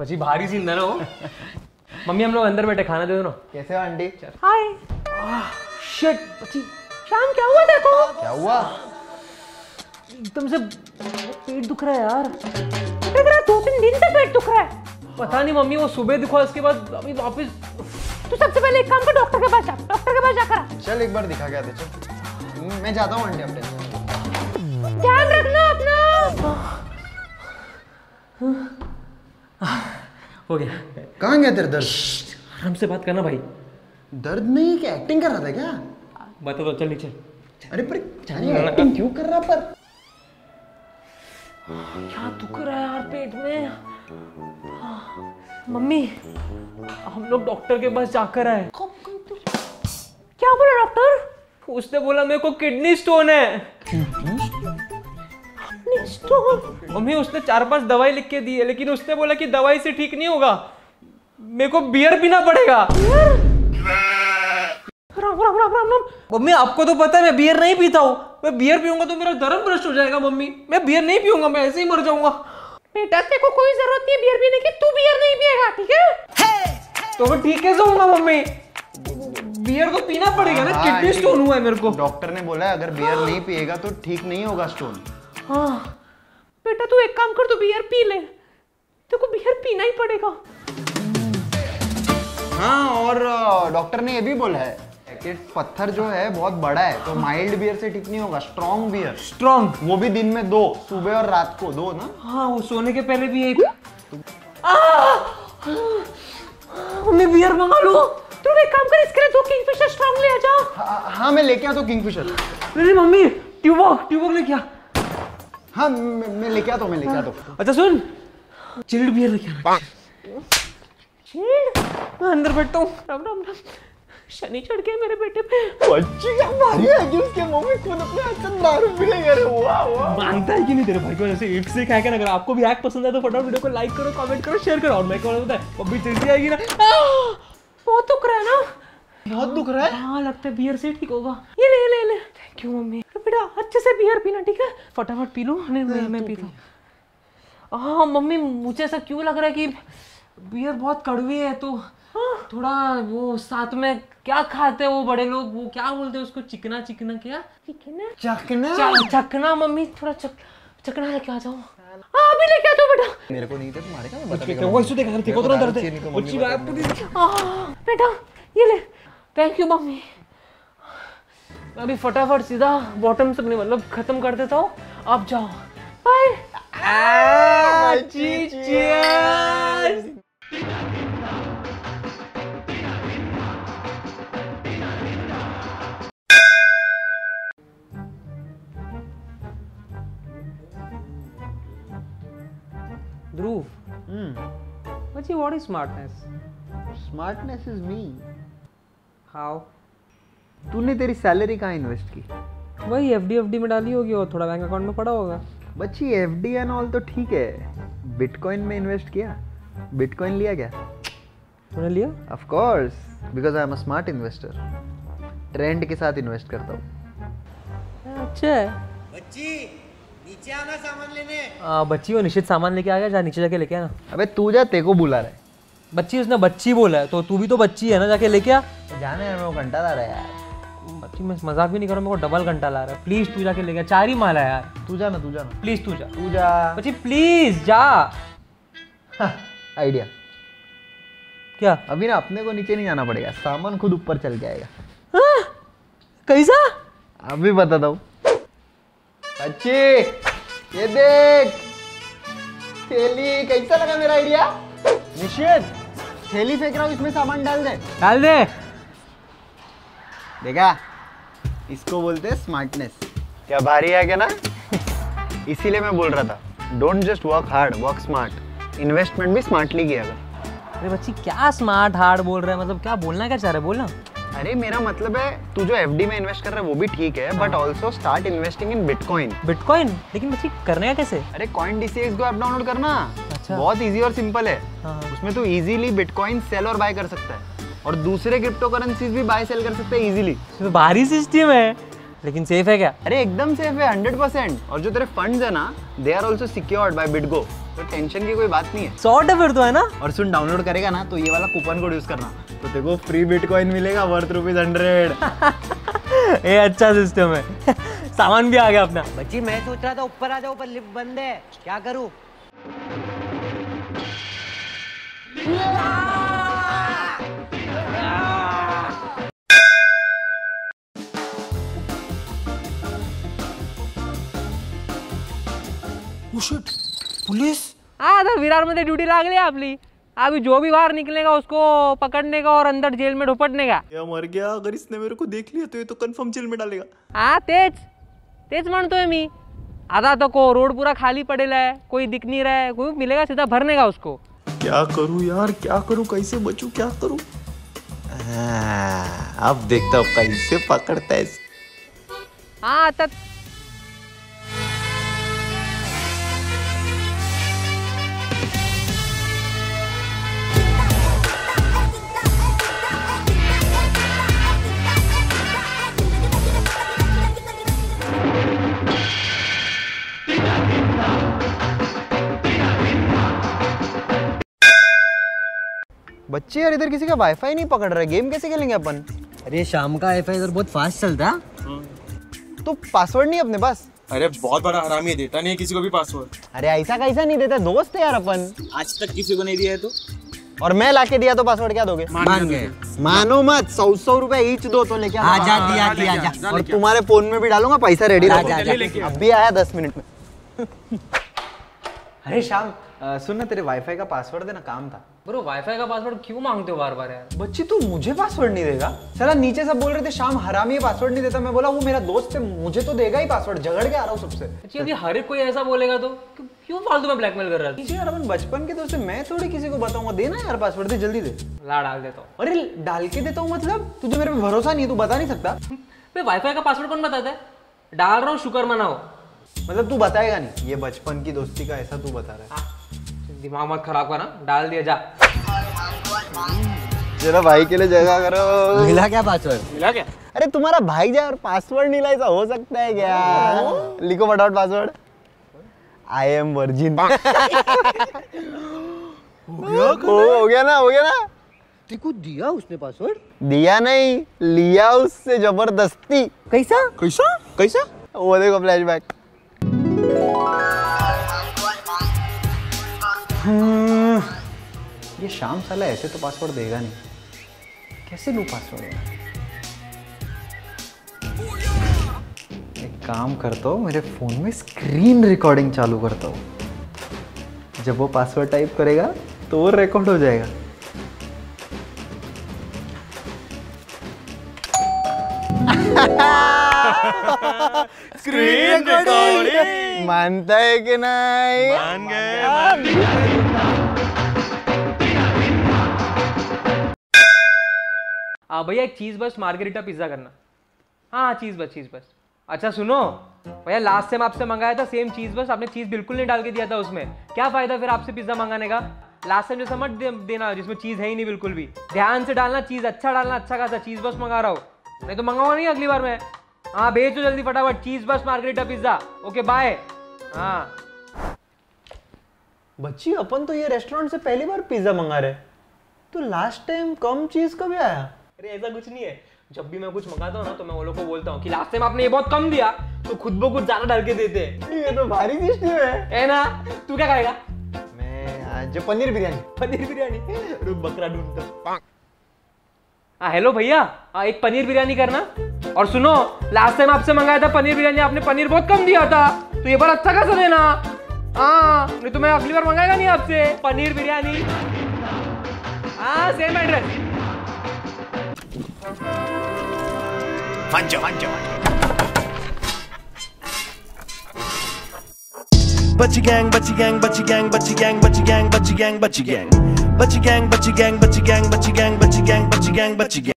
Scene था ना वो। मम्मी हम लोग अंदर बैठे खाना दे दो ना। कैसे हो आंटी? हाय। शिट बची। शाम क्या हुआ देखो क्या हुआ? एकदम से पेट दुख रहा है यार। देख रहा दो तीन दिन से पेट दुख रहा है। पता नहीं मम्मी वो सुबह दिखा उसके बाद अभी वापस तू सबसे पहले एक काम कर डॉक्टर के पास जा। डॉक्टर के पास जाकर। चल एक बार दिखा के आते चल। मैं जाता हूँ आंटी अपने। ध्यान रखना अपना। हो गया। कहाँ गया तेरा दर्द? आराम से बात करना भाई। दर्द नहीं क्या एक्टिंग कर रहा था क्या? बता दो चल नीचे। अरे पर एक्टिंग क्यों कर रहा पर? क्या दुख रहा है यार पेट में? मम्मी हम लोग डॉक्टर के पास जाकर आए। क्या बोला डॉक्टर? उसने बोला मेरे को किडनी स्टोन है। स्टोन मम्मी उसने चार पाँच दवाई लिख के दी है लेकिन उसने बोला कि दवाई से ठीक नहीं होगा। मेरे को बियर पीना पड़ेगा। राम राम राम राम राम। मम्मी आपको तो पता है मैं बियर नहीं पीता हूँ। मैं बियर पीऊँगा तो मेरा धर्म भ्रष्ट हो जाएगा मम्मी। मैं बियर नहीं पीऊँगा मैं ऐसे ही मर जाऊँगा। बेटा तेरे को कोई ज़रूरत नहीं बियर पीने की तू बियर नहीं पिएगा ठीक है? तो मैं ठीक कैसे होऊँगा मम्मी? बियर तो पीना पड़ेगा ना हाँ, किडनी स्टोन हुआ है मेरे को। डॉक्टर ने बोला है अगर बियर नहीं पिएगा तो ठीक नहीं होगा स्टोन हाँ। बेटा तू एक काम कर तू बियर पी ले। तेरे को बियर पीना ही पड़ेगा। हाँ और डॉक्टर ने ये भी बोला है कि पत्थर जो है बहुत बड़ा है तो माइल्ड बियर से ठीक नहीं होगा स्ट्रॉन्ग बियर स्ट्रॉन्ग वो भी दिन में दो सुबह और रात को दो ना। हाँ वो सोने के पहले भी एक। मम्मी बियर मंगा लो। तू एक काम कर इसके लिए दो किंगफिशर स्ट्रांग ले आ जा। हाँ, हाँ मैं लेके आता हूँ किंगफिशर नहीं, मम्मी ट्यूबॉक ट्यूबॉक लेके आ हाँ मैं लेके आता हूँ मैं लेके आता हूँ। अच्छा सुन। चिल्ड बियर लेके आना। चीड़ मैं अंदर बैठता हूँ। राम राम राम। शनि चढ़ गया मेरे बेटे पे बच्ची क्या भारी है कि उसके मुँह में खुद अपने हाथ से दारू पीने रे वाह वाह। मानता है कि नहीं तेरे भाई को? ऐसे एक से एक है अगर आपको भी हैक पसंद है तो फटाफट वीडियो को लाइक करो कमेंट करो शेयर करो। और मैं क्या बोलता है? पब्बी चलती आएगी ना। बहुत दुख रहा है ना? बहुत दुख रहा है? हाँ लगता है बियर से ठीक होगा। ये ले ले ले। Thank you mummy. बेटा अच्छे से बियर पीना ठीक है? फटाफट पी लो नहीं मैं मैं पीता हूँ। हाँ मम्मी मुझे ऐसा क्यों लग रहा है कि बियर बहुत कड़वी है तो थोड़ा वो साथ में क्या खाते हैं वो बड़े लोग वो क्या बोलते हैं उसको चिकना चिकना क्या? ठीक है ना चखना च- चखना मम्मी थोड़ा चक चकना लेके आ जाओ। हाँ अभी लेके आ जाओ बेटा। मेरे को नहीं तुम्हारे क्या बता वो इसको देखा देखो तो दर्द तो है बेटा ये ले। Thank you mummy. मैं अभी फटाफट सीधा बॉटम से मतलब खत्म कर देता हूँ। आप जाओ। Bye Cheers! Dhruv, Vachi, what is smartness? Smartness is me How? तूने तेरी सैलरी कहाँ इन्वेस्ट की? वही एफ़ डी एफ़ डी में डाली होगी और थोड़ा बैंक अकाउंट में पड़ा होगा। बच्ची एफ़ डी एंड ऑल तो ठीक है। बिटकॉइन में इन्वेस्ट किया? बिटकॉइन लिया क्या? तूने लिया? Of course because I am a smart investor trend के साथ इन्वेस्ट करता हूँ। अच्छा। बच्ची नीचे आना सामान लेने। आ, बच्ची वो निश्चित सामान लेके आ गया जा नीचे जाके लेके आना। अबे तू जा तेरे को बुला रहा है। बच्ची उसने बच्ची बोला है तो तू भी तो बच्ची है ना जाके लेके आ। जाने यार मेरे को घंटा ला रहा है यार। बच्ची मैं मज़ाक भी नहीं कर रहा मेरे को डबल घंटा ला रहा है। प्लीज़ तू जाके लेके आ चार ही माला है यार। तू जा ना तू जा ना। प्लीज़ तू जा। तू जा। बच्ची प्लीज़ जा। आइडिया क्या? अभी ना अपने को नीचे नहीं जाना पड़ेगा सामान खुद ऊपर चल के आएगा। हाँ? कैसा अभी बताता हूँ अच्छी ये देख। थैली कैसा लगा मेरा आइडिया निश्चित थैली फेंक रहा हूँ इसमें सामान डाल दे। डाल दे। देखा? इसको बोलते हैं स्मार्टनेस क्या भारी है क्या ना? इसीलिए मैं बोल रहा था। Don't just work hard work smart investment भी स्मार्टली किया कर। अरे बच्ची क्या स्मार्ट हार्ड बोल रहा है? मतलब क्या बोलना क्या चाह रहे बोलना अरे मेरा मतलब है तू जो एफडी में इन्वेस्ट कर रहा है वो भी ठीक है but also start investing in bitcoin bitcoin लेकिन बच्ची करने का कैसे? अरे कॉइन डीसीएक्स को ऐप डाउनलोड करना। अच्छा। बहुत इजी और सिंपल है। हाँ, हाँ। उसमें तू इजीली बिटकॉइन सेल और बाय कर सकता है। और दूसरे क्रिप्टो करेंसीज भी बाय सेल कर सकते हैं इजीली इसमें भारी सिस्टम है लेकिन सेफ़ है क्या? अरे एकदम सेफ़ है हंड्रेड परसेंट और जो तेरे फंड्स है ना they are also secured by BitGo तो टेंशन की कोई बात नहीं है. सॉर्ट है फिर तो है ना? और सुन डाउनलोड करेगा ना तो ये वाला कूपन कोड यूज़ करना. तो देखो फ्री बिटकॉइन मिलेगा वर्थ रुपीज़ हंड्रेड ये अच्छा सिस्टम है. सामान भी आ गया अपना. बच्ची मैं सोच रहा था ऊपर आ जाओ पर लिफ्ट बंद है. क्या करूँ? पोलीस हा आता विरारमध्ये ड्युटी लागली आहे आपली। अभी जो भी बाहर निकलेगा उसको पकड़ने का और अंदर जेल में ढुपटने का। या मर गया अगर इसने मेरे को देख लिया तो ये तो कंफर्म जेल में डालेगा। हा तेच तेच म्हणतोय मी। आता तो को रोड पूरा खाली पडेला है कोई दिख नहीं रहा है कोई मिलेगा सीधा भरने का उसको। क्या करूँ यार क्या करूँ कैसे बचूं क्या करूँ? अब देखता हूँ कैसे पकड़ता है हा आता बच्चे यार इधर किसी का वाईफाई नहीं पकड़ रहा गेम कैसे खेलेंगे अपन? अरे शाम का एफ़ इधर बहुत फास्ट चलता है। तो पासवर्ड नहीं अपने पास? अरे बहुत बड़ा हरामी है देता नहीं है किसी को भी पासवर्ड अरे ऐसा कैसा नहीं देता दोस्त है यार अपन। आज तक किसी को नहीं दिया है तो। और मैं लाके दिया तो पासवर्ड क्या दोगे? मान गए। मानो मत सौ सौ रुपए ईच दो तो लेके आओ। आजा दिया दिया जा और तुम्हारे फ़ोन में भी डालूँगा पैसा रेडी जा, रखो जा, जा। अब भी आया दस मिनट में। अरे श्याम अ, सुन ना तेरे वाईफाई का पासवर्ड देना काम था। ब्रो वाईफाई का पासवर्ड क्यों मांगते हो बार बार यार? बच्ची तू मुझे पासवर्ड नहीं देगा। चला नीचे सब बोल रहे थे शाम हरामी पासवर्ड नहीं देता। मैं बोला वो मेरा दोस्त है मुझे तो देगा ही पासवर्ड झगड़ के आ रहा हूँ सबसे। अच्छी अभी हर एक कोई ऐसा बोलेगा तो क्यों- फालतू में ब्लैकमेल कर रहा है? नीचे यार अपन बचपन के दोस्त मैं थोड़ी किसी को बताऊँगा। देना यार पासवर्ड दे जल्दी दे। ला डाल देता हूँ। अरे डाल के देता हूँ मतलब? तुझे मेरे पे भरोसा नहीं है तू बता नहीं सकता। वाईफाई का पासवर्ड कौन बताता है? डाल रहा हूँ शुक्र मनाओ। मतलब तू बताएगा नहीं ये बचपन की दोस्ती का ऐसा तू बता रहा है। दिमाग मत खराब करना डाल दिया जा। जरा भाई के लिए जगह करो। मिला क्या पासवर्ड मिला क्या? अरे तुम्हारा भाई जा और पासवर्ड नहीं ऐसा हो सकता है क्या? लिखो फटाफट पासवर्ड आई एम वर्जिन हो हो गया ना हो गया ना? तेको दिया उसने पासवर्ड दिया नहीं लिया उससे ज़बरदस्ती। कैसा? कैसा? कैसा? वो देखो फ्लैशबैक ये शाम साला ऐसे तो पासवर्ड देगा नहीं। कैसे लू पासवर्ड एक काम करता हूँ, मेरे फ़ोन में स्क्रीन रिकॉर्डिंग चालू करता हूँ। जब वो पासवर्ड टाइप करेगा तो वो रिकॉर्ड हो जाएगा। स्क्रीन रिकॉर्डिंग मानता है कि नहीं मान गए भैया एक चीज़ बस मार्गेरिटा पिज़्ज़ा करना। हाँ हाँ चीज़ बस चीज़ बस अच्छा सुनो। भैया लास्ट टाइम आपसे मंगाया था सेम चीज़ बस आपने चीज़ बिल्कुल नहीं डाल के दिया था उसमें। क्या फ़ायदा फिर आपसे पिज़्ज़ा मंगाने का? लास्ट टाइम जैसा मत दे, देना जिसमें चीज़ है ही नहीं बिल्कुल भी। ध्यान से डालना चीज़ अच्छा डालना अच्छा खासा चीज़ बस मंगा रहा हूँ। नहीं तो मंगाऊँगा नहीं अगली बार मैं। हाँ भेजो जल्दी फटाफट। चीज़ बस मार्गेरिटा पिज़्ज़ा। ओके बाय हाँ। बच्ची अपन तो ये रेस्टोरेंट से पहली बार पिज्जा मंगा रहे तो लास्ट टाइम कम चीज़ कभी आया? अरे ऐसा कुछ नहीं है। जब भी मैं कुछ मंगाता हूँ ना तो मैं वो लोग को बोलता हूँ कि लास्ट टाइम आपने ये बहुत कम दिया तो खुद ब खुद ज़्यादा डाल के देते हैं। ये तो भारी सिस्टम है। है ना? तू क्या खाएगा? मैं आज पनीर बिरयानी। पनीर बिरयानी? रुक बकरा ढूंढता हाँ हेलो भैया। हाँ एक पनीर बिरयानी करना। और सुनो लास्ट टाइम आपसे मंगाया था पनीर बिरयानी आपने पनीर बहुत कम दिया था। तो ये बार अच्छा खासा देना। हाँ नहीं तो मैं अगली बार मंगाएगा नहीं आपसे। पनीर बिरयानी। हाँ same address Butchie gang, butchie gang, butchie gang, butchie gang, butchie gang, butchie gang, butchie but you gang, but you gang, but you gang, but you gang, but you gang, but you gang, but you gang.